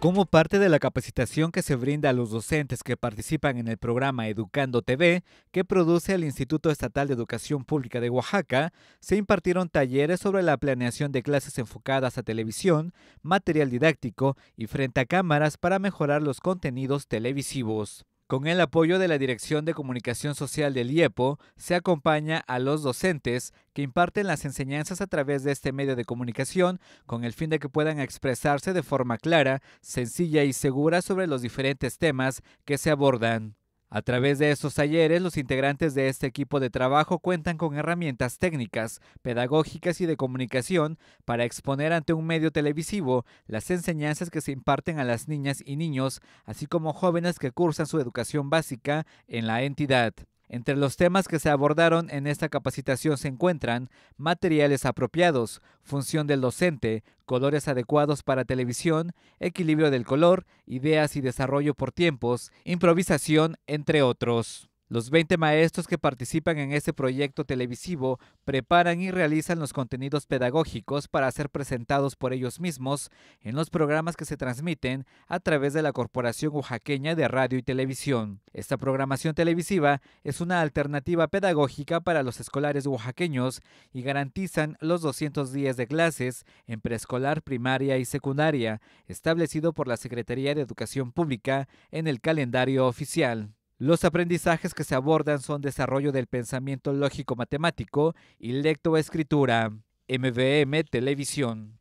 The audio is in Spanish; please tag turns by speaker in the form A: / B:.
A: Como parte de la capacitación que se brinda a los docentes que participan en el programa Educando TV, que produce el Instituto Estatal de Educación Pública de Oaxaca, se impartieron talleres sobre la planeación de clases enfocadas a televisión, material didáctico y frente a cámaras para mejorar los contenidos televisivos. Con el apoyo de la Dirección de Comunicación Social del IEPO, se acompaña a los docentes que imparten las enseñanzas a través de este medio de comunicación con el fin de que puedan expresarse de forma clara, sencilla y segura sobre los diferentes temas que se abordan. A través de estos talleres, los integrantes de este equipo de trabajo cuentan con herramientas técnicas, pedagógicas y de comunicación para exponer ante un medio televisivo las enseñanzas que se imparten a las niñas y niños, así como jóvenes que cursan su educación básica en la entidad. Entre los temas que se abordaron en esta capacitación se encuentran materiales apropiados, función del docente, colores adecuados para televisión, equilibrio del color, ideas y desarrollo por tiempos, improvisación, entre otros. Los 20 maestros que participan en este proyecto televisivo preparan y realizan los contenidos pedagógicos para ser presentados por ellos mismos en los programas que se transmiten a través de la Corporación Oaxaqueña de Radio y Televisión. Esta programación televisiva es una alternativa pedagógica para los escolares oaxaqueños y garantizan los 200 días de clases en preescolar, primaria y secundaria, establecido por la Secretaría de Educación Pública en el calendario oficial. Los aprendizajes que se abordan son desarrollo del pensamiento lógico-matemático y lectoescritura. MVM Televisión.